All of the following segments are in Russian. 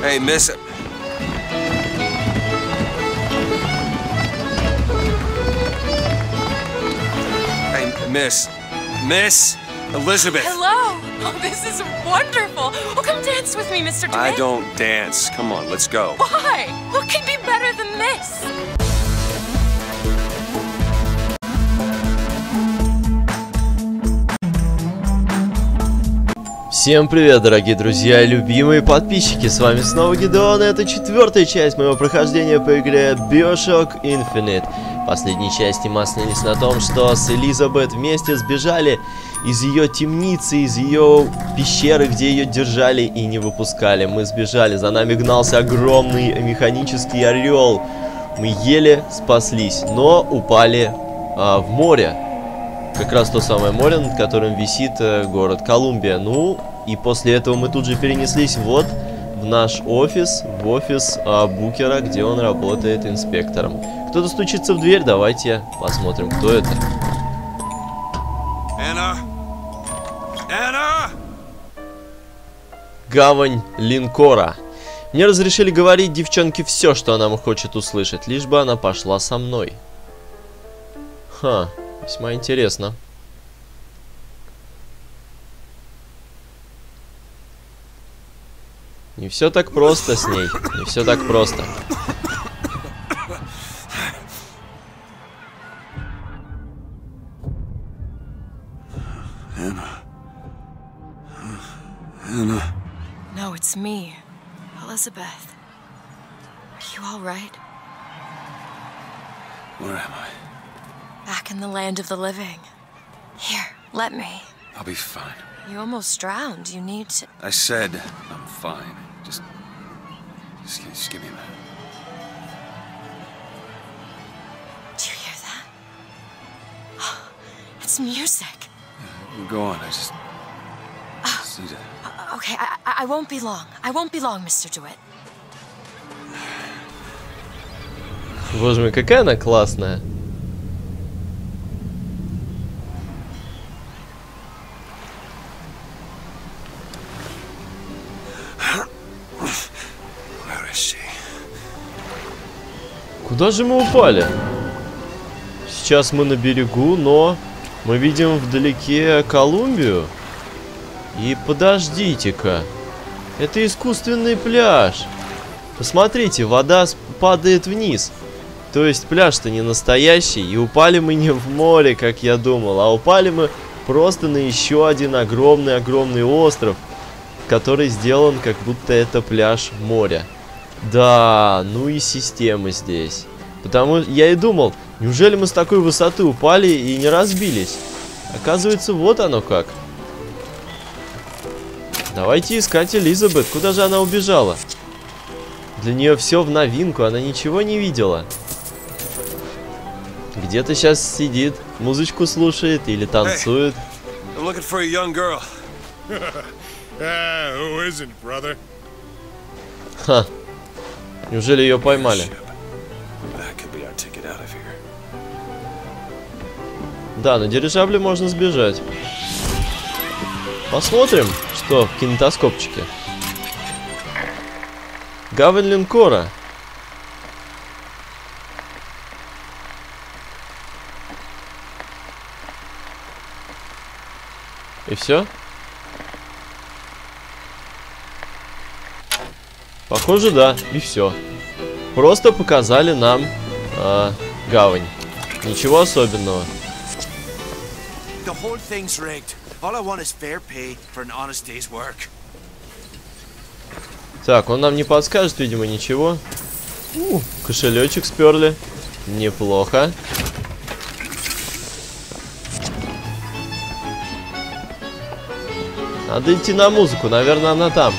Hey, miss. Hey, miss. Miss Elizabeth. Hello! Oh, this is wonderful. Oh, come dance with me, Mr. DeWitt. I don't dance. Come on, let's go. Why? What could be better than this? Всем привет, дорогие друзья, любимые подписчики, с вами снова Гидеон, и это четвертая часть моего прохождения по игре Bioshock Infinite. В последней части мы остановились на том, что с Элизабет вместе сбежали из ее темницы, из ее пещеры, где ее держали и не выпускали. Мы сбежали, за нами гнался огромный механический орел. Мы еле спаслись, но упали а, в море. Как раз то самое море, над которым висит э, город Колумбия. Ну, и после этого мы тут же перенеслись вот в наш офис, в офис а, Букера, где он работает инспектором. Кто-то стучится в дверь, давайте посмотрим, кто это. Anna? Anna? Гавань линкора. Мне разрешили говорить девчонке все, что она хочет услышать, лишь бы она пошла со мной. Ха, весьма интересно. Не все так просто с ней. Не все так просто. No, it's me, Elizabeth. Are you all right? Where am I? Back in the land of the living. Here, let me. I'll be fine. You almost drowned. You need to. I said I'm fine. Just, just, gi- just give me a minute. Do you hear that? It's music. Go on. I just, just need to. Uh, Okay, I, I, I won't be long. I won't be long, Mr. DeWitt. Боже мой, какая она классная. Куда же мы упали? Сейчас мы на берегу, но мы видим вдалеке Колумбию. И подождите-ка. Это искусственный пляж. Посмотрите, вода падает вниз. То есть пляж-то не настоящий. И упали мы не в море, как я думал, а упали мы просто на еще один огромный-огромный остров, который сделан как будто это пляж моря. Да, ну и система здесь. Потому я и думал, неужели мы с такой высоты упали и не разбились? Оказывается, вот оно как. Давайте искать Элизабет. Куда же она убежала? Для нее все в новинку, она ничего не видела. Где-то сейчас сидит, музычку слушает или танцует. I'm looking for a young girl. Who isn't, brother? Ха. Неужели ее поймали? Да, на дирижабле можно сбежать. Посмотрим, что в кинетоскопчике. Гавань линкора. И все? Похоже, да, и все. Просто показали нам а, гавань. Ничего особенного. The whole thing's rigged. All I want is fair pay for an honest day's work. Так, он нам не подскажет, видимо, ничего. У, кошелечек сперли. Неплохо. Надо идти на музыку, наверное, она там.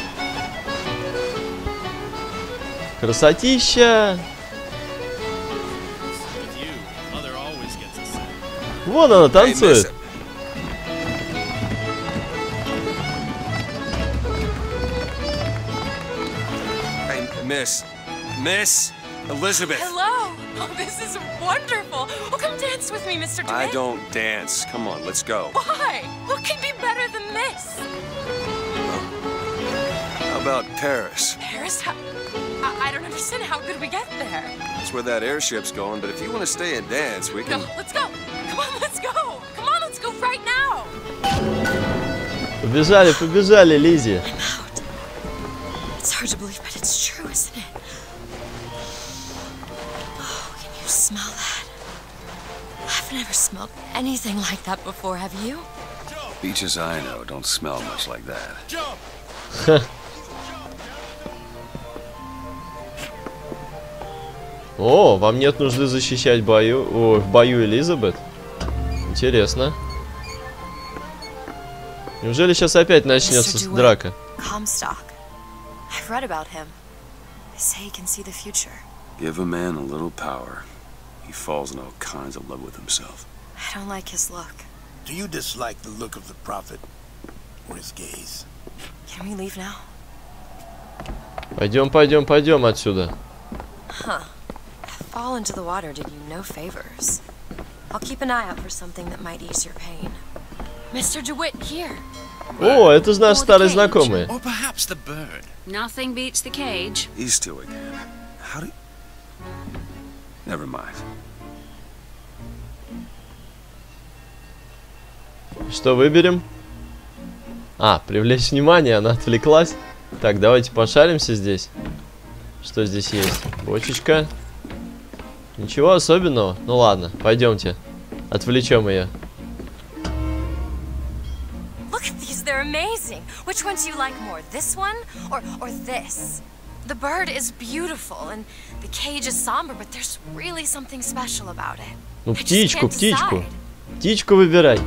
Красотища! Вон она Hey, танцует. miss. Hey, miss. Miss Elizabeth. Hello! Oh, this is wonderful. Oh, come dance with me, Mr. DeWitt. I don't dance. Come on, let's go. Why? What could be better than this? How about Paris? Paris? just how. I, I don't understand how could we get there? That's where that airship's going, but if you want to stay and dance, we No, can... let's go. Come on, let's go. Come on, let's go right now. Побежали, побежали, Лизи. It's hard to believe, but it's true, isn't it? Oh, can you smell that? I've never smelled anything like that before, have you? Beaches I know don't smell much like that. Jump! О, вам нет нужды защищать бою, о, в бою Элизабет? Интересно. Неужели сейчас опять начнется драка? Comstock. I've read about him. They say he can see the future. Give a man a little power. He falls in all kinds of love with himself. I don't like his look. Do you dislike the look of the prophet or his gaze? Can we leave now? Пойдем, пойдем, пойдем отсюда. Fall into the water did you no favors. I'll keep an eye out for something that might ease your pain. Mr. DeWitt, here. О, это же наш старый знакомый. Or perhaps the bird? Nothing beats the cage. These two again. How do you... Never mind. Что выберем? А, привлечь внимание, она отвлеклась. Так, давайте пошаримся здесь. Что здесь есть? Бочечка. Ничего особенного. Ну ладно, пойдемте. Отвлечем ее. Look at these, they're amazing. Which one do you like more, this one or, or this? The bird is beautiful and the cage is somber, but there's really something special about it. Ну, I just птичку, can't птичку. decide. Птичку выбирай.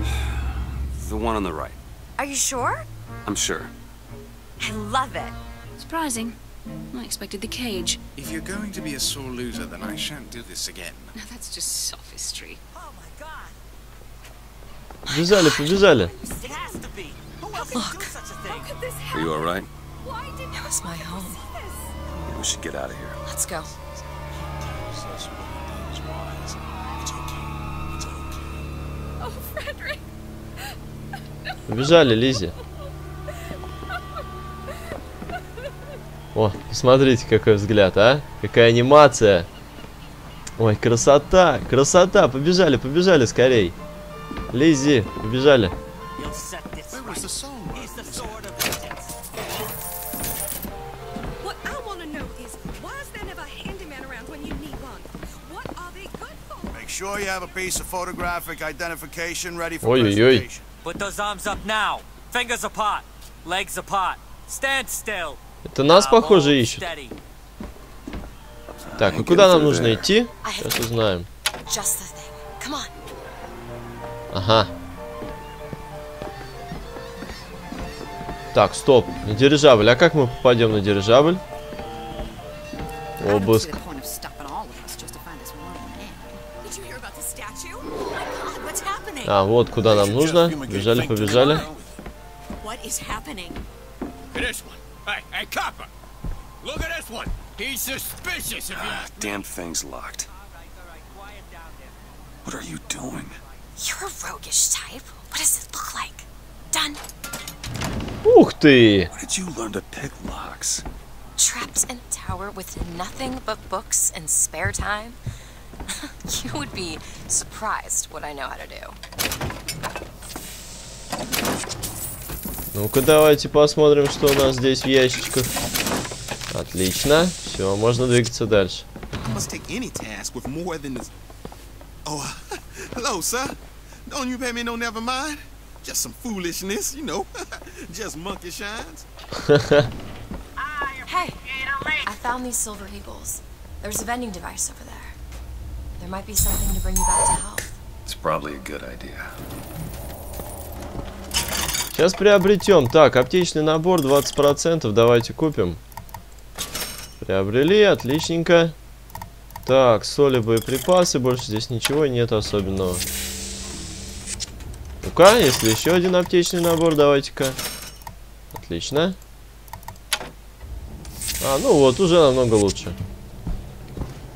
The one on the right. Are you sure? I'm sure. I love it. Surprising. I expected the cage. If you're going to be a sore loser, then I shan't do this again. Now that's just sophistry. A thing? Are you all right? It was my home. Yeah, we should get out of here. Let's go. Побежали, Лизи. О, посмотрите, какой взгляд, а? Какая анимация. Ой, красота, красота. Побежали, побежали скорей. Лизи, for Ой-ой-ой. presentation. Put those arms up now. Fingers apart. Legs apart. Stand still. Это нас, похоже, ищут. Так, и куда нам нужно идти? Сейчас узнаем. Ага. Так, стоп. На дирижабль. А как мы попадем на дирижабль? Обыск. Oh? А, вот куда нам нужно. Бежали, побежали. Damn thing's locked. What are you doing? You're a roguish type. What does it look like? Done. Ух ты! Where did you learn to pick locks? Trapped in a tower with nothing but books and spare time? you would be surprised what I know how to do. Ну-ка, давайте посмотрим, что у нас здесь в ящичках. Отлично. Все, можно двигаться дальше. must take any task with more than this. Oh, hello, sir. Don't you pay me no never mind? Just some foolishness, you know. Just monkey shines. Hey, I found these silver eagles. There's a vending device over there. There might be something to bring you back to health. It's probably a good idea. Сейчас приобретем. Так, аптечный набор 20%. Давайте купим. Приобрели, отличненько. Так, соли, боеприпасы. Больше здесь ничего нет особенного. Ну-ка, если еще один аптечный набор, давайте-ка. Отлично. А, ну вот, уже намного лучше.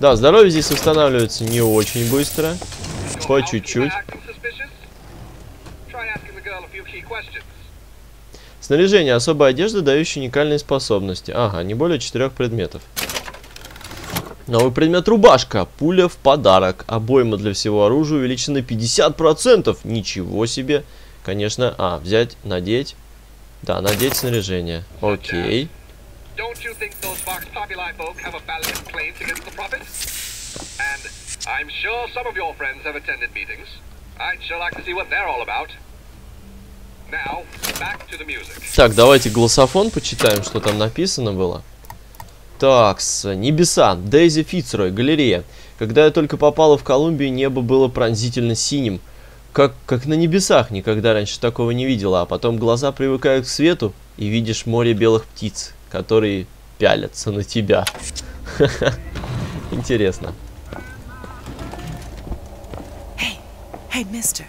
Да, здоровье здесь восстанавливается не очень быстро. По чуть-чуть. Снаряжение. Особая одежда, дающая уникальные способности. Ага, не более четырех предметов. Новый предмет рубашка. Пуля в подарок. Обойма для всего оружия увеличена 50%. Ничего себе. Конечно. А, взять, надеть. Да, надеть снаряжение. Окей. Так, давайте голософон почитаем, что там написано было. Так, с небеса. Дейзи Фицрой, галерея. Когда я только попала в Колумбию, небо было пронзительно синим. Как, как на небесах, никогда раньше такого не видела. А потом глаза привыкают к свету, и видишь море белых птиц, которые пялятся на тебя. Интересно. Hey, mister.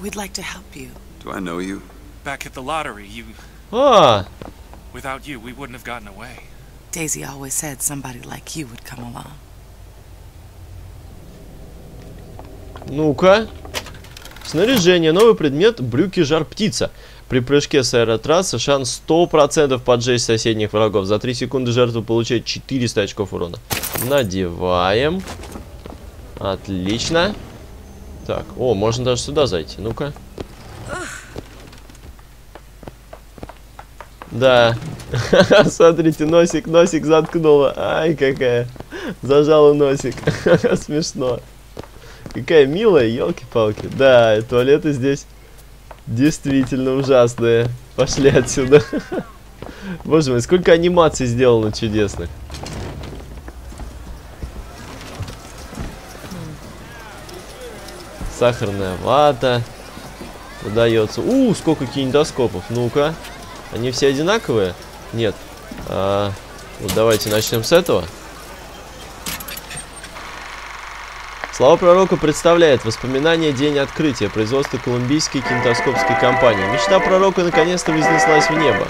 We'd like to help you. Do I know you? Back at the lottery, you. А, Without you, we wouldn't have gotten away. Daisy always said somebody like you would come along. ну-ка. Снаряжение. Новый предмет. Брюки жар-птица. При прыжке с аэротрассы шанс 100% поджечь соседних врагов. За 3 секунды жертва получает 400 очков урона. Надеваем. Отлично. Так, о, можно даже сюда зайти. Ну-ка. Да. Смотрите, носик, носик заткнула. Ай, какая. Зажала носик. Смешно. Какая милая, елки-палки. Да, туалеты здесь действительно ужасные. Пошли отсюда. Боже мой, сколько анимаций сделано чудесных. Сахарная вата. Продается. У, сколько кинетоскопов. Ну-ка. Они все одинаковые? Нет. А, вот давайте начнем с этого. Слава пророка представляет воспоминания День открытия производства колумбийской кинетоскопской компании. Мечта пророка наконец-то вознеслась в небо.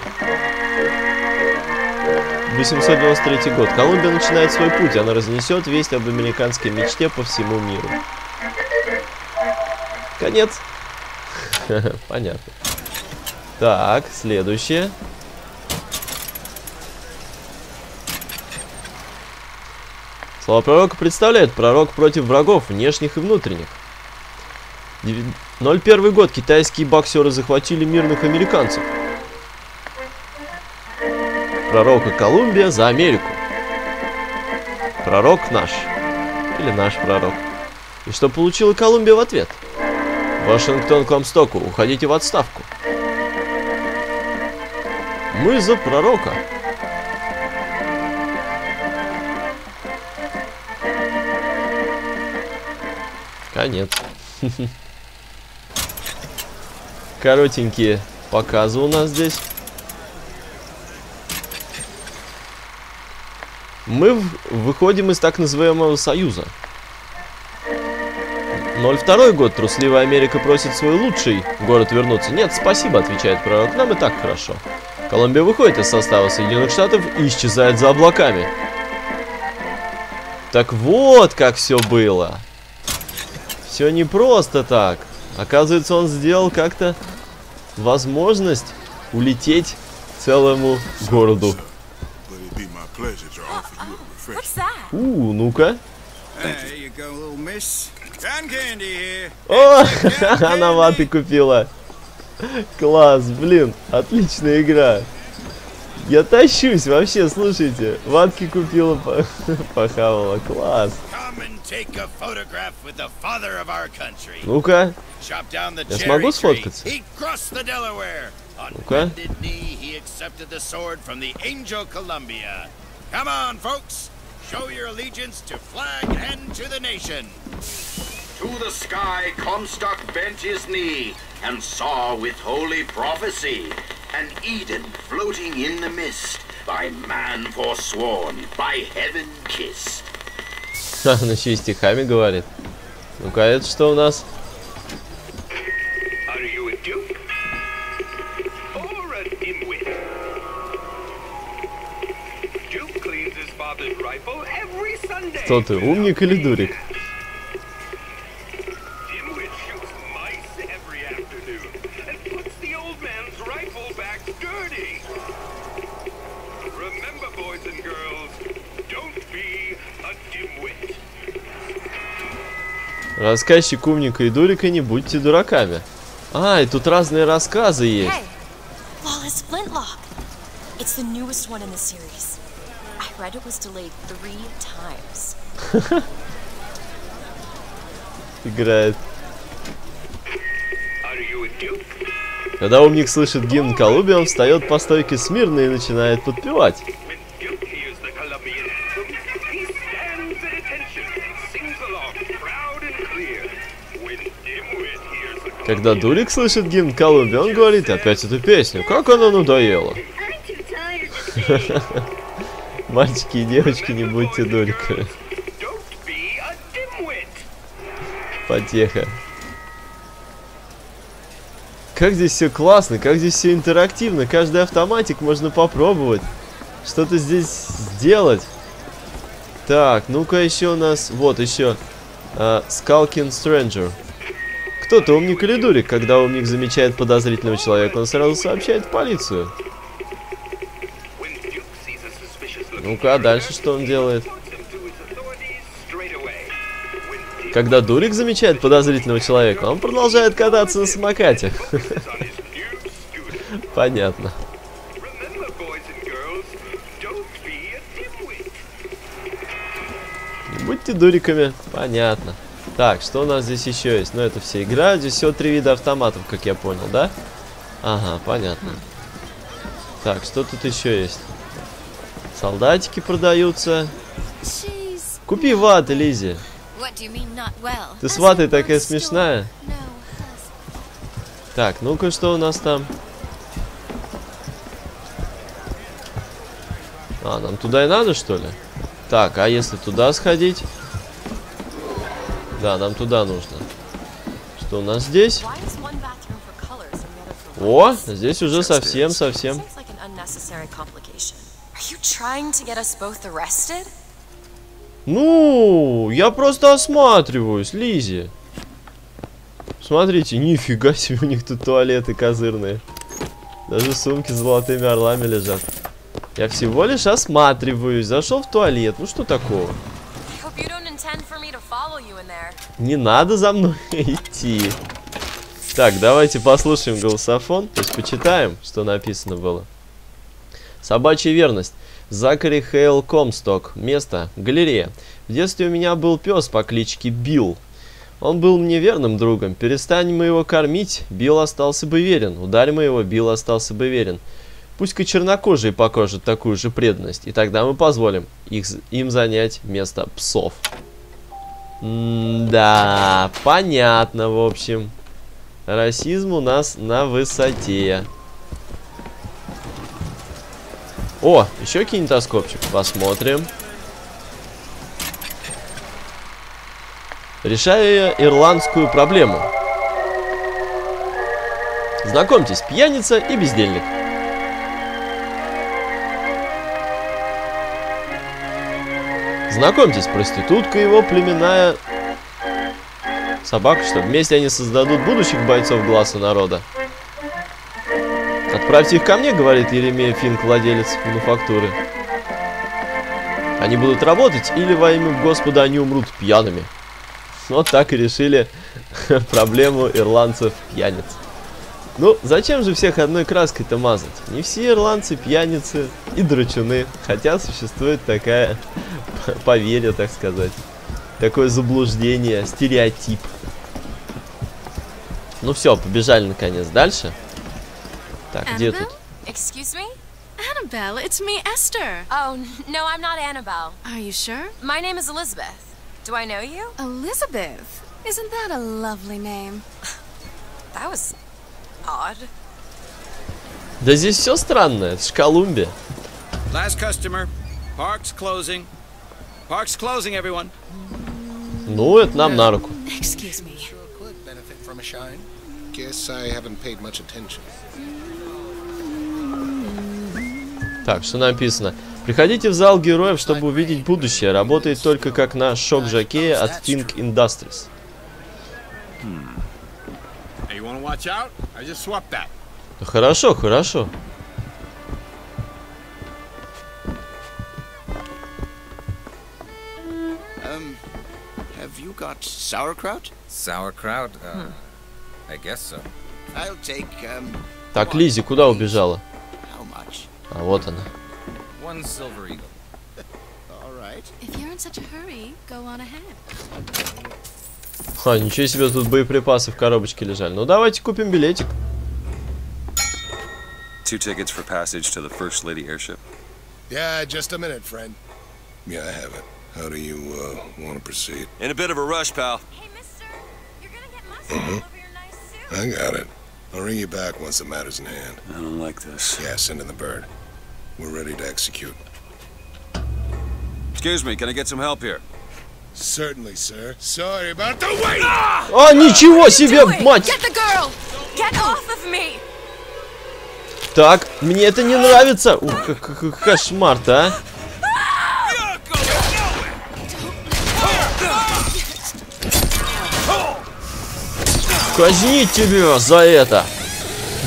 893 год. Колумбия начинает свой путь. Она разнесет весть об американской мечте по всему миру. Конец. Понятно. Так, следующее. Слова пророка представляет пророк против врагов, внешних и внутренних. 01 год. Китайские боксеры захватили мирных американцев. Пророка Колумбия за Америку. Пророк наш. Или наш пророк. И что получила Колумбия в ответ? Вашингтон к Ламстоку, уходите в отставку. Мы за пророка. Конец. Коротенькие показы у нас здесь. Мы выходим из так называемого союза. 02 год. Трусливая Америка просит свой лучший город вернуться. Нет, спасибо, отвечает пророк. Нам и так хорошо. Колумбия выходит из состава Соединенных Штатов и исчезает за облаками. Так вот, как все было. Все не просто так. Оказывается, он сделал как-то возможность улететь целому городу. У, ну-ка. О, она ваты купила. Класс, блин, отличная игра. Я тащусь вообще, слушайте. Ватки купила, по- похавала. Класс. Ну-ка. Я смогу сфоткаться? Ну-ка. Come on, folks. Show your allegiance to flag and to the nation. To the sky Comstock bent his knee and saw with holy prophecy an Eden floating in the mist, by man forsworn, by heaven kissed. Она еще и стихами говорит. Ну-ка, это что у нас? Are you a duke? Or a dimwit? Duke cleans his father's rifle every Sunday. Кто ты, умник или дурик? Рассказчик умника и дурика, не будьте дураками. А, и тут разные рассказы есть. Hey. Играет. Когда умник слышит гимн Колумбия, он встает по стойке смирно и начинает подпевать. Когда Дурик слышит гимн Колумбии, он говорит опять эту песню. Как она надоела. Мальчики и девочки, не будьте дуриками. Потеха. Как здесь все классно, как здесь все интерактивно. Каждый автоматик можно попробовать. Что-то здесь сделать. Так, ну-ка еще у нас... Вот еще. Uh, Skulking Stranger. Кто-то умник или дурик. Когда умник замечает подозрительного человека, он сразу сообщает в полицию. Ну-ка, а дальше что он делает? Когда дурик замечает подозрительного человека, он продолжает кататься на самокате. Понятно. Будьте дуриками. Понятно. Так, что у нас здесь еще есть? Ну, это все игра. Здесь всего три вида автоматов, как я понял, да? Ага, понятно. Так, что тут еще есть? Солдатики продаются. Купи ваты, Лизи. Ты с ватой такая смешная. Так, ну-ка, что у нас там? А, нам туда и надо, что ли? Так, а если туда сходить? Да, нам туда нужно. Что у нас здесь? О, здесь уже совсем-совсем. Ну, я просто осматриваюсь, Лизи. Смотрите, нифига себе, у них тут туалеты козырные. Даже сумки с золотыми орлами лежат. Я всего лишь осматриваюсь. Зашел в туалет. Ну что такого? Не надо за мной идти. Так, давайте послушаем голософон. То есть почитаем, что написано было. Собачья верность. Закари Хейл Комсток. Место. Галерея. В детстве у меня был пес по кличке Билл. Он был мне верным другом. Перестань мы его кормить, Билл остался бы верен. Ударь мы его, Билл остался бы верен. Пусть-ка чернокожие покажут такую же преданность, и тогда мы позволим их, им занять место псов. Да, понятно, в общем. Расизм у нас на высоте. О, еще кинетоскопчик. Посмотрим. Решаю ирландскую проблему. Знакомьтесь, пьяница и бездельник. Знакомьтесь, проститутка его племенная собака, что вместе они создадут будущих бойцов глаза народа. Отправьте их ко мне, говорит Еремея Финк, владелец мануфактуры. Они будут работать, или во имя Господа они умрут пьяными. Вот так и решили проблему ирландцев пьяниц. Ну, зачем же всех одной краской-то мазать? Не все ирландцы пьяницы и драчуны, хотя существует такая поверье, так сказать. Такое заблуждение, стереотип. Ну все, побежали наконец дальше. Так, где тут? Excuse me? Annabelle, it's me, Esther. Oh, no, I'm not Annabelle. Are you sure? My name is Elizabeth. Do I know you? Elizabeth. Isn't that a lovely name? That was odd. Да здесь все странное, это ж Колумбия. Last customer. Park's closing. Park's closing, everyone. Ну, это нам на руку. Excuse me. benefit from a shine. Guess I haven't paid much attention. Так, что написано? Приходите в зал героев, чтобы увидеть будущее. Работает только как на шок-жакее от Think Industries. Hey, you wanna watch out? I just swapped that. Ну, Хорошо, хорошо. Got sauerkraut? Sauerkraut? Uh, I guess so. I'll take, um, Так, Лизи куда убежала? how much? А, вот она. One silver eagle. All right. If you're in such a hurry, go on ahead. Ха, ничего себе, тут боеприпасы в коробочке лежали. Ну, давайте купим билетик. Two tickets for passage to the First Lady airship. Yeah, just a minute, friend. Yeah, I have it. How do you, uh, want to proceed? In a bit of a rush, pal. Mm-hmm. I got it. I'll ring you back once the matter's in hand. I don't like this. Yeah, send in the bird. We're ready to execute. Excuse me, can I get some help here? Certainly, sir. Sorry about the wait! А, ничего себе, мать! Get the girl! Get off of me! Так, мне это не нравится. Ух, как, как- как кошмар-то, а. Казнить тебя за это.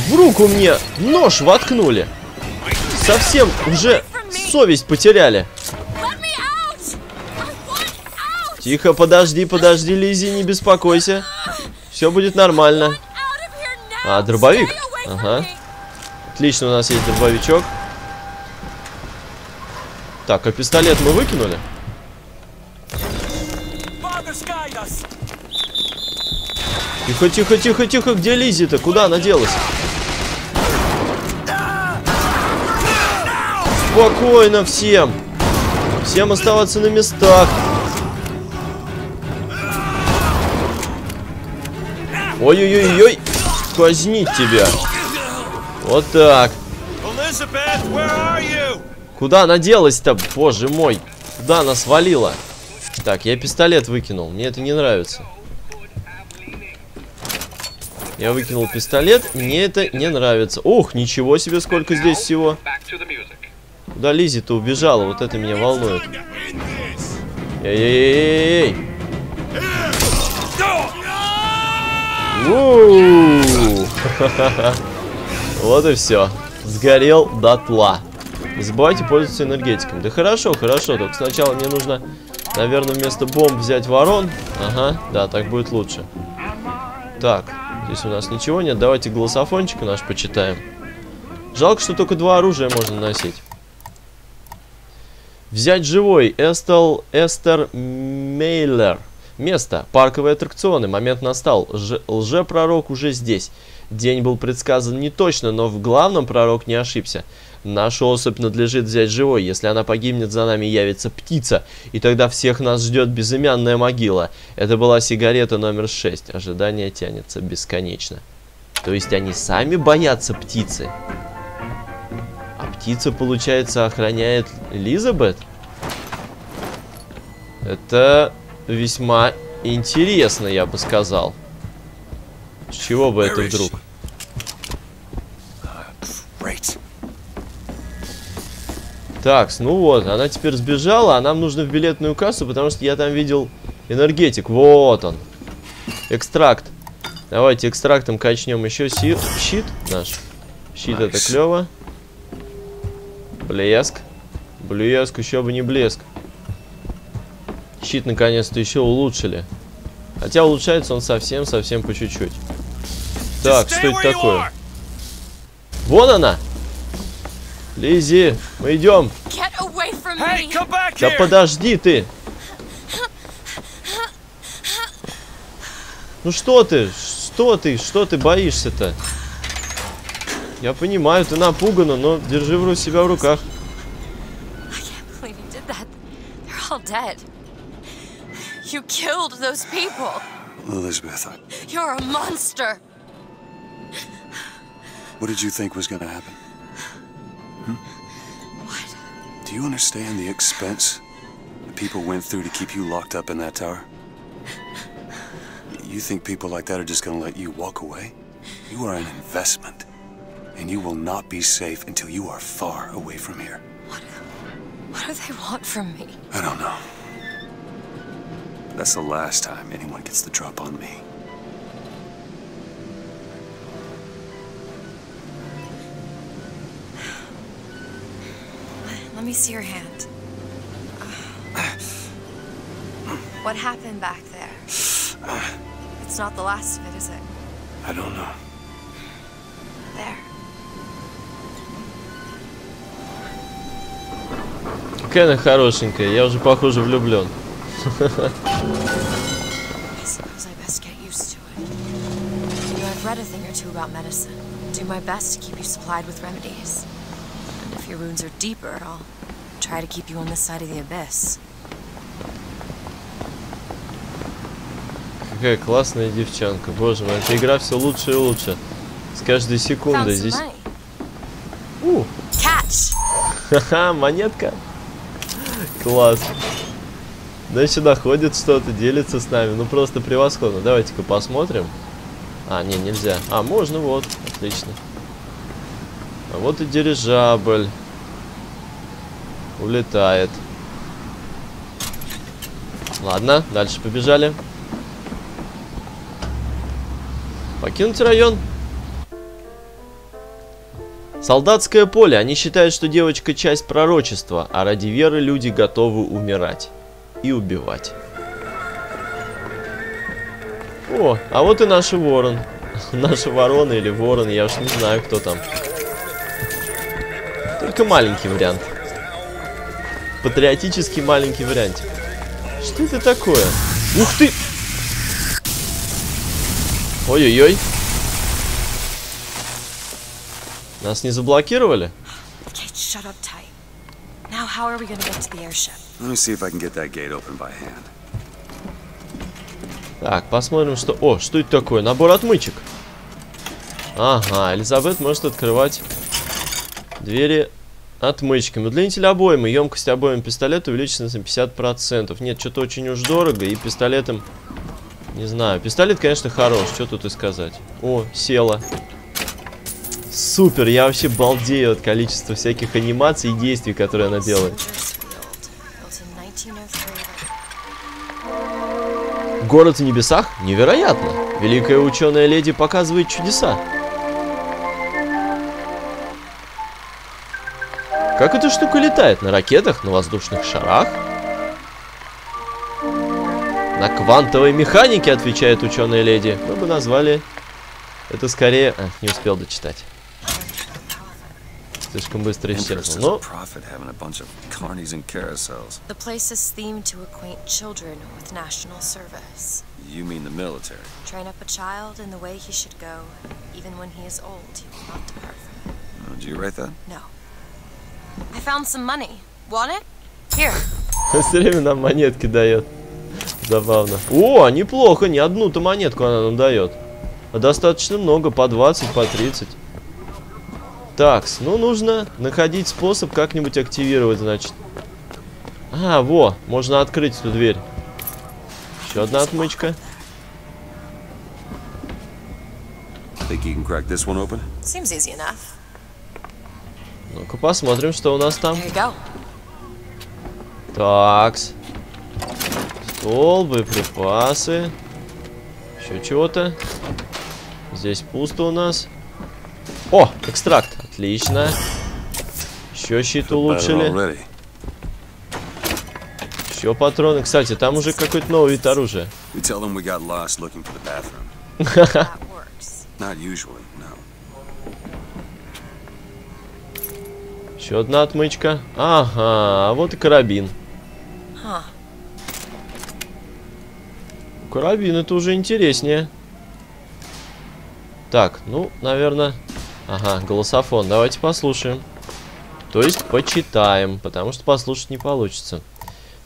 В руку мне нож воткнули. Совсем уже совесть потеряли. Тихо, подожди, подожди, Лизи, не беспокойся. Все будет нормально. А, дробовик? Ага. Отлично, у нас есть дробовичок. Так, а пистолет мы выкинули? Тихо, тихо, тихо, тихо, где Лизи-то? Куда она делась? Спокойно всем. Всем оставаться на местах. Ой-ой-ой-ой. Казнить тебя. Вот так. Куда она делась-то? Боже мой. Куда она свалила? Так, я пистолет выкинул. Мне это не нравится. Я выкинул пистолет. Мне это не нравится. Ух, ничего себе, сколько здесь всего. Music. Куда Лизи-то убежала? Вот это меня волнует. Эй-эй-эй-эй! Вот и все. Сгорел дотла. Не забывайте пользоваться энергетиком. Да хорошо, хорошо. Только сначала мне нужно, наверное, вместо бомб взять ворон. Ага, да, так будет лучше. Так, здесь у нас ничего нет. Давайте голософончик наш почитаем. Жалко, что только два оружия можно носить. Взять живой. Эстел Эстер Мейлер. Место. Парковые аттракционы. Момент настал. Лже- Лже-пророк уже здесь. День был предсказан не точно, но в главном пророк не ошибся. Нашу особь надлежит взять живой. Если она погибнет, за нами явится птица. И тогда всех нас ждет безымянная могила. Это была сигарета номер 6. Ожидание тянется бесконечно. То есть они сами боятся птицы? А птица, получается, охраняет Элизабет? Это весьма интересно, я бы сказал. С чего бы это вдруг? Так, ну вот, она теперь сбежала, а нам нужно в билетную кассу, потому что я там видел энергетик. Вот он. Экстракт. Давайте экстрактом качнем еще си- щит наш. Щит это Nice. клево. Блеск. Блеск, еще бы не блеск. Щит наконец-то еще улучшили. Хотя улучшается он совсем-совсем по чуть-чуть. Так, что это такое? Вон она! Лизи, мы идем. Hey, me! come back Да подожди ты! Ну что ты? Что ты? Что ты боишься-то? Я понимаю, ты напугана, но держи в себя в руках. you killed those people. Elizabeth, I- You're a monster. what did you think was going to happen? Do you understand the expense the people went through to keep you locked up in that tower? You think people like that are just going to let you walk away? You are an investment, and you will not be safe until you are far away from here. What do they want from me? I don't know. But that's the last time anyone gets the drop on me. Let me see your hand. What happened back there? It's not the last of it, is it? I don't know. There. Какая она хорошенькая, я уже, похоже, влюблен. I suppose I best get used to it. You know, I've read a thing or two about medicine. Do my best to keep you supplied with remedies. Your wounds are deeper, I'll try to keep you on this side of the abyss. Какая классная девчонка. Боже мой, эта игра все лучше и лучше. С каждой секундой здесь... У, ха-ха, монетка. Класс. Да сюда ходит что-то, делится с нами. Ну просто превосходно. Давайте-ка посмотрим. А, не, нельзя. А, можно, вот. Отлично. А вот и дирижабль. Улетает. Ладно, дальше побежали. Покинуть район. Солдатское поле. Они считают, что девочка часть пророчества, а ради веры люди готовы умирать и убивать. О, а вот и наша ворон. Наша ворона или ворон, я уж не знаю, кто там. Только маленький вариант. Патриотический маленький вариантик. Что это такое? Ух ты! Ой-ой-ой. Нас не заблокировали? Так, посмотрим, что... О, что это такое? Набор отмычек. Ага, Элизабет может открывать двери отмычками. Удлинитель обоймы. Емкость обоймы пистолета увеличится на 50%. Нет, что-то очень уж дорого. И пистолетом... Не знаю. Пистолет, конечно, хорош. Что тут и сказать. О, села. Супер, я вообще балдею от количества всяких анимаций и действий, которые она делает. Built in 1903. Город в небесах? Невероятно! Великая ученая леди показывает чудеса. Как эта штука летает? На ракетах? На воздушных шарах? На квантовой механике, отвечает ученая леди. Мы бы назвали это скорее... А, не успел дочитать. Слишком быстро исчезло. Но prophet having a bunch of carnies and carousels. The place is themed to acquaint children with national service. You mean the military? Train up a child in the way he should go, even when he is old, he will not depart from it. Oh, did you write that? No. I found some money. Want it? Here. Все время нам монетки дает. Забавно. О, неплохо, не одну-то монетку она нам дает. А достаточно много, по 20, по 30. Так, ну нужно находить способ как-нибудь активировать, значит. А, во, можно открыть эту дверь. Еще одна отмычка. Think you can crack this one open? Seems easy enough. Ну-ка посмотрим, что у нас там. Такс. Стол, боеприпасы. Еще чего-то. Здесь пусто у нас. О, экстракт. Отлично. Еще щит улучшили. Еще патроны. Кстати, там уже какой-то новый вид оружия. Tell them Еще одна отмычка. Ага, а вот и карабин. Huh. Карабин это уже интереснее. Так, ну, наверное... Ага, голософон. Давайте послушаем. То есть почитаем, потому что послушать не получится.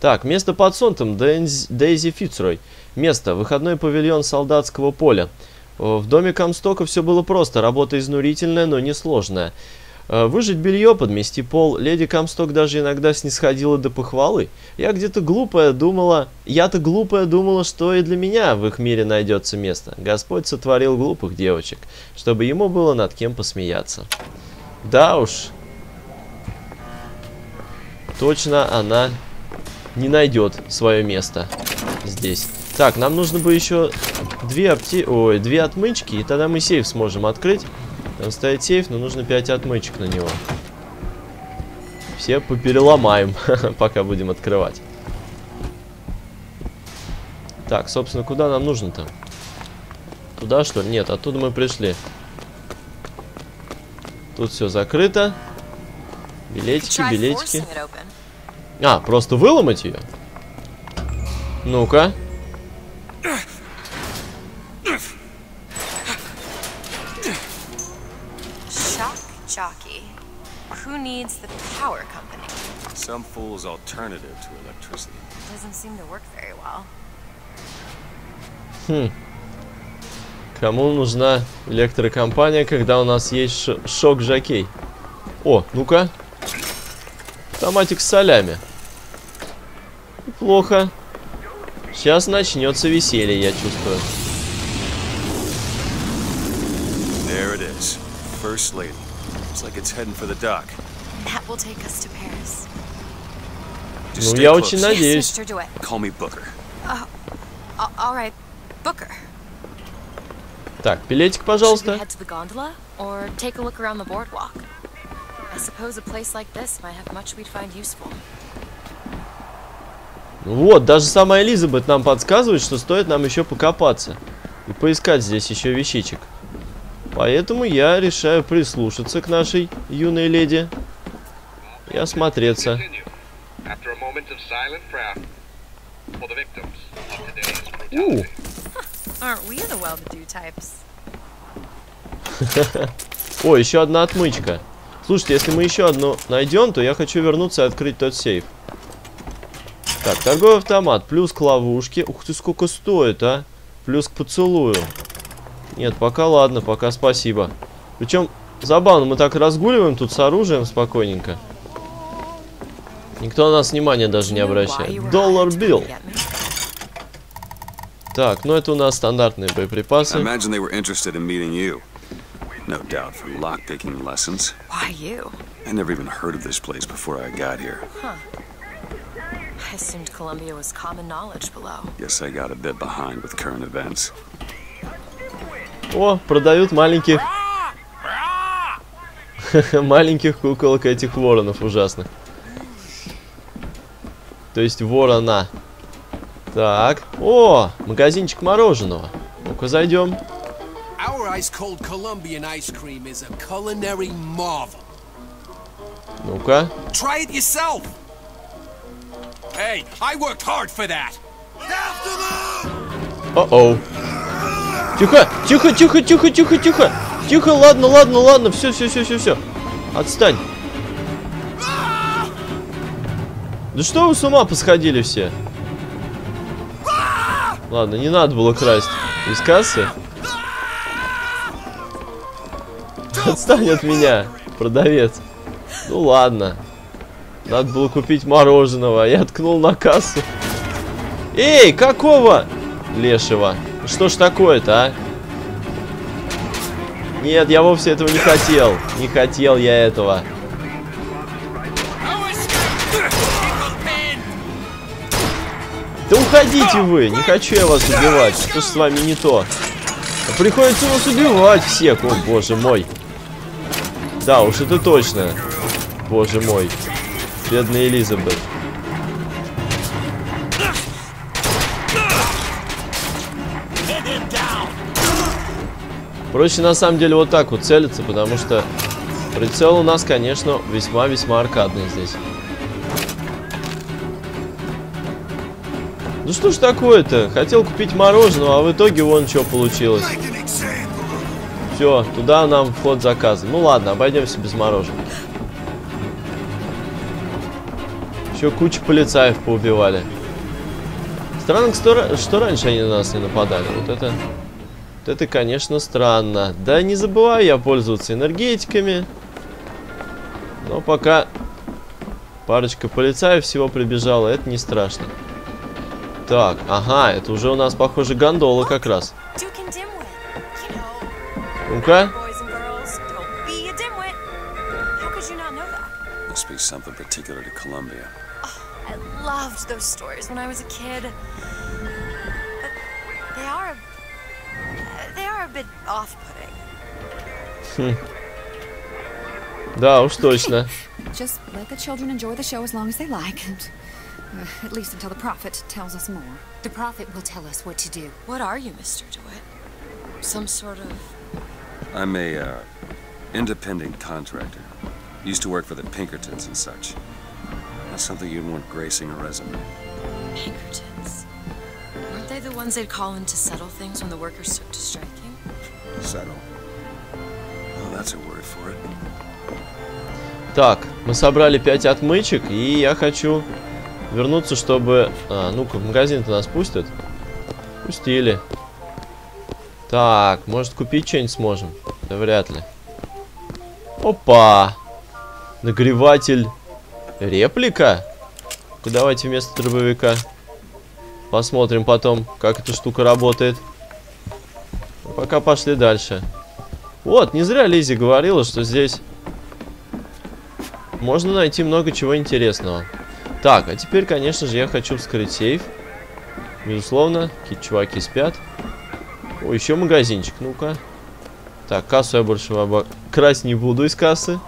Так, место под солнцем. Дейнз- Дейзи Фицрой. Место. Выходной павильон солдатского поля. В доме Комстока все было просто. Работа изнурительная, но несложная. Э, Выжать белье, подмести пол. Леди Комсток даже иногда снисходила до похвалы. Я где-то глупая думала... Я-то глупая думала, что и для меня в их мире найдется место. Господь сотворил глупых девочек, чтобы ему было над кем посмеяться. Да уж. Точно она не найдет свое место здесь. Так, нам нужно бы еще две апте... Ой, две отмычки, и тогда мы сейф сможем открыть. Там стоит сейф, но нужно 5 отмычек на него. Все попереломаем, пока будем открывать. Так, собственно, куда нам нужно-то? Туда, что ли? Нет, оттуда мы пришли. Тут все закрыто. Билетики, билетики. А, просто выломать ее? Ну-ка. Some fool's alternative to electricity. Doesn't seem to work very well. Хм. Кому нужна электрокомпания, когда у нас есть ш- шок-жокей? О, ну-ка. Томатик с солями. Неплохо. Сейчас начнется веселье, я чувствую. There it is. First lady. Looks like it's heading for the dock. That will take us to Paris. Ну, я очень надеюсь. Uh, Booker. Так, билетик, пожалуйста. Вот, даже сама Элизабет нам подсказывает, что стоит нам еще покопаться. И поискать здесь еще вещичек. Поэтому я решаю прислушаться к нашей юной леди. И осмотреться. Of silent prayer for the victims of today's brutality. Aren't we the well-to-do types? О, еще одна отмычка. Слушайте, если мы еще одну найдем, то я хочу вернуться и открыть тот сейф. Так, торговый автомат, плюс к ловушке. Ух ты, сколько стоит, а? Плюс к поцелую. Нет, пока ладно, пока спасибо. Причем, забавно, мы так разгуливаем тут с оружием спокойненько. Никто на нас внимания даже не обращает. Доллар билл. Так, ну это у нас стандартные боеприпасы. imagine they were interested in meeting you. No doubt from lockpicking lessons. Why you? I never even heard of this place before I got here. Huh. I assumed Columbia was common knowledge below. Guess I got a bit behind with current events. О, продают маленьких... маленьких куколок этих воронов ужасных. То есть ворона. Так. О, магазинчик мороженого. Ну-ка зайдем. Ну-ка. Try it yourself. Hey, I worked hard for that. О-оу. Тихо, тихо, тихо, тихо, тихо, тихо. Тихо, ладно, ладно, ладно. Все, все, все, все, все. Отстань. Да что вы с ума посходили все? Ладно, не надо было красть из кассы. Отстань от меня, продавец. Ну ладно. Надо было купить мороженого, а я ткнул на кассу. Эй, какого? Лешего. Что ж такое-то, а? Нет, я вовсе этого не хотел. Не хотел я этого. Уходите вы, не хочу я вас убивать. Что с вами не то? Приходится вас убивать всех, о боже мой. Да уж, это точно. Боже мой. Бедная Элизабет. Проще на самом деле вот так вот целиться, потому что прицел у нас, конечно, весьма-весьма аркадный здесь. Ну что ж такое-то? Хотел купить мороженого, а в итоге вон что получилось. Все, туда нам вход заказан. Ну ладно, обойдемся без мороженого. Еще куча полицаев поубивали. Странно, что, что раньше они на нас не нападали. Вот это... Вот это, конечно, странно. Да не забываю я пользоваться энергетиками. Но пока парочка полицаев всего прибежала, это не страшно. Так, ага, это уже у нас, похоже, гондола как раз. Ну-ка. Must be something particular to Columbia. I loved those stories when I was a kid. But they are a, they are a bit off-putting. Хм. Да, уж точно. Just let the children enjoy the show as long as they like. And Uh, at least until the Prophet tells us more. The Prophet will tell us what to do. What are you, Mr. DeWitt? Some sort of... I'm a, uh, independent contractor. Used to work for the Pinkertons and such. That's something you'd want gracing a resume. Pinkertons. Weren't they the ones they'd call in to settle things when the workers took to striking? Settle. Well, that's a word for it. Так, мы собрали 5 отмычек, и я хочу вернуться, чтобы... А, ну-ка, в магазин-то нас пустят? Пустили. Так, может купить что-нибудь сможем? Да вряд ли. Опа! Нагреватель. Реплика? Ну, давайте вместо дробовика. Посмотрим потом, как эта штука работает. А пока пошли дальше. Вот, не зря Лизи говорила, что здесь можно найти много чего интересного. Так, а теперь, конечно же, я хочу вскрыть сейф. Безусловно, какие чуваки спят. О, еще магазинчик, ну-ка. Так, кассу я больше красть не буду из кассы.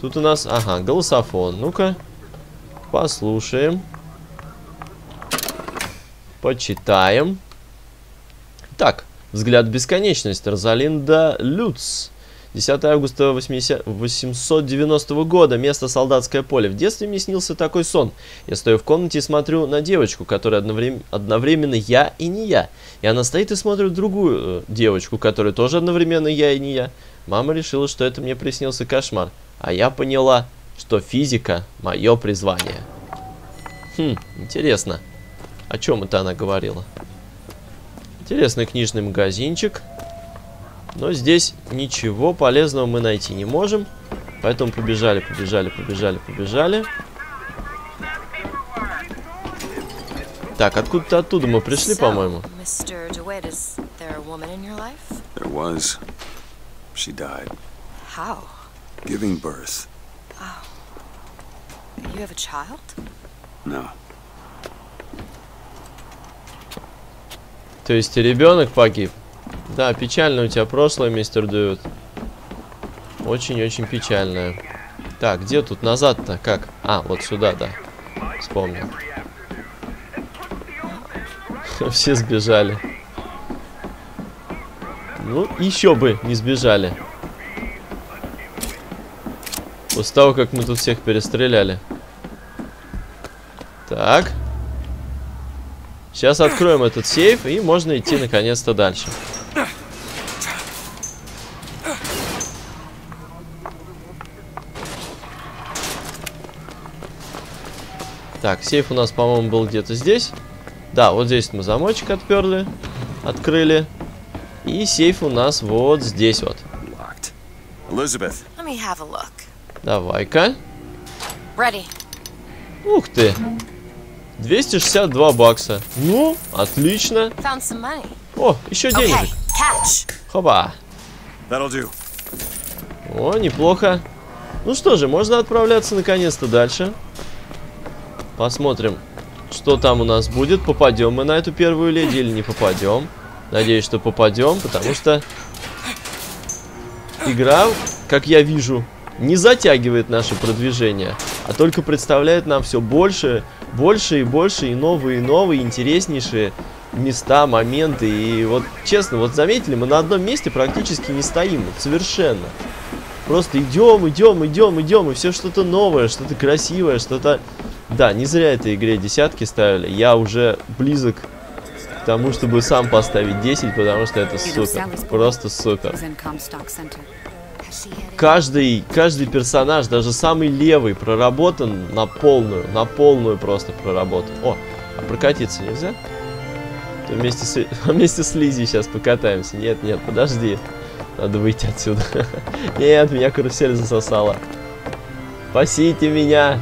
Тут у нас, ага, голософон. Ну-ка, послушаем. Почитаем. Так, взгляд в бесконечность. Розалинда Люц. 10 августа 80... 890 года. Место солдатское поле. В детстве мне снился такой сон. Я стою в комнате и смотрю на девочку, которая одновременно, одновременно я и не я. И она стоит и смотрит другую э, девочку, которая тоже одновременно я и не я. Мама решила, что это мне приснился кошмар. А я поняла, что физика – мое призвание. Хм, интересно. О чем это она говорила? Интересный книжный магазинчик. Но здесь ничего полезного мы найти не можем. Поэтому побежали, побежали, побежали, побежали. Так, откуда-то оттуда мы пришли, по-моему. There was. She died. How? Giving birth. Oh. You have a child? No. То есть ребенок погиб? Да, печально у тебя прошлое, мистер Дьюит. Очень-очень печальное. Так, где тут назад-то? Как? А, вот сюда, да. Вспомнил. Все сбежали. Ну, еще бы не сбежали. После того, как мы тут всех перестреляли. Так. Сейчас откроем этот сейф, и можно идти наконец-то дальше. Так, сейф у нас, по-моему, был где-то здесь. Да, вот здесь мы замочек отперли, открыли. И сейф у нас вот здесь вот. Elizabeth. Let me have a look. Давай-ка. Ready. Ух ты. 262 бакса. Ну, отлично. Found some money. О, еще денежек. Хоба. That'll do. О, неплохо. Ну что же, можно отправляться наконец-то дальше. Посмотрим, что там у нас будет. Попадем мы на эту первую леди или не попадем. Надеюсь, что попадем, потому что игра, как я вижу, не затягивает наше продвижение, а только представляет нам все больше, больше и больше, и новые, и новые, интереснейшие места, моменты. И вот, честно, вот заметили, мы на одном месте практически не стоим, вот совершенно. Просто идем, идем, идем, идем, и все что-то новое, что-то красивое, что-то... Да, не зря этой игре десятки ставили. Я уже близок к тому, чтобы сам поставить 10, потому что это супер. Просто супер. Каждый, каждый персонаж, даже самый левый, проработан на полную, на полную просто проработан. О, а прокатиться нельзя? То вместе с, вместе с Лизи сейчас покатаемся. Нет, нет, подожди. Надо выйти отсюда. Нет, меня карусель засосала. Спасите меня.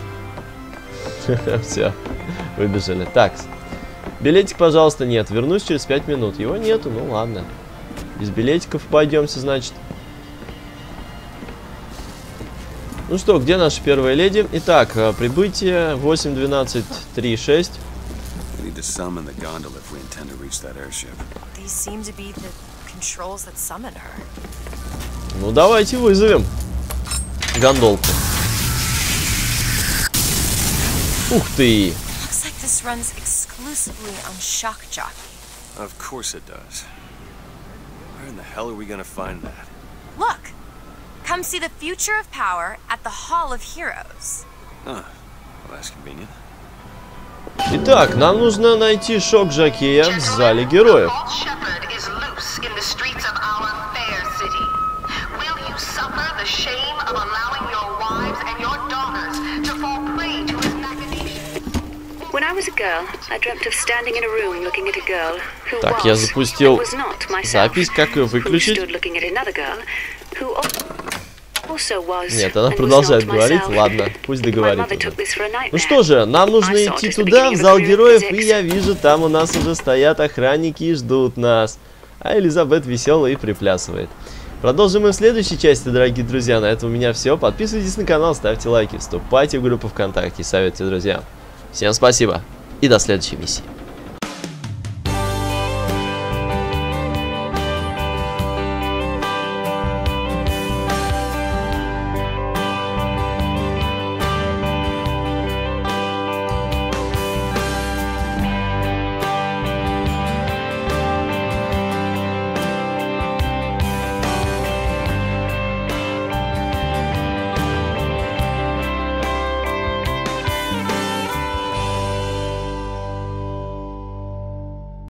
Все, выбежали. Так, билетик, пожалуйста, нет. Вернусь через 5 минут. Его нету, ну ладно. Без билетиков пойдемся, значит. Ну что, где наша первая леди? Итак, э, прибытие 8.12.3.6. Ну давайте вызовем гондолку. Ух ты! Looks like this runs exclusively on shock jockey. Of course it does. Where in the hell are we gonna find that? Look! Come see the future of power at the Hall of Heroes. Huh. Well, that's convenient. Итак, нам нужно найти шок-жокея в зале героев. Так, я запустил запись, как ее выключить? Нет, она продолжает говорить. Ладно, пусть договорит уже. Ну что же, нам нужно идти туда, в зал героев, и я вижу, там у нас уже стоят охранники и ждут нас. А Элизабет веселая и приплясывает. Продолжим мы в следующей части, дорогие друзья. На этом у меня все. Подписывайтесь на канал, ставьте лайки, вступайте в группу ВКонтакте, советуйте друзьям. Всем спасибо и до следующей миссии.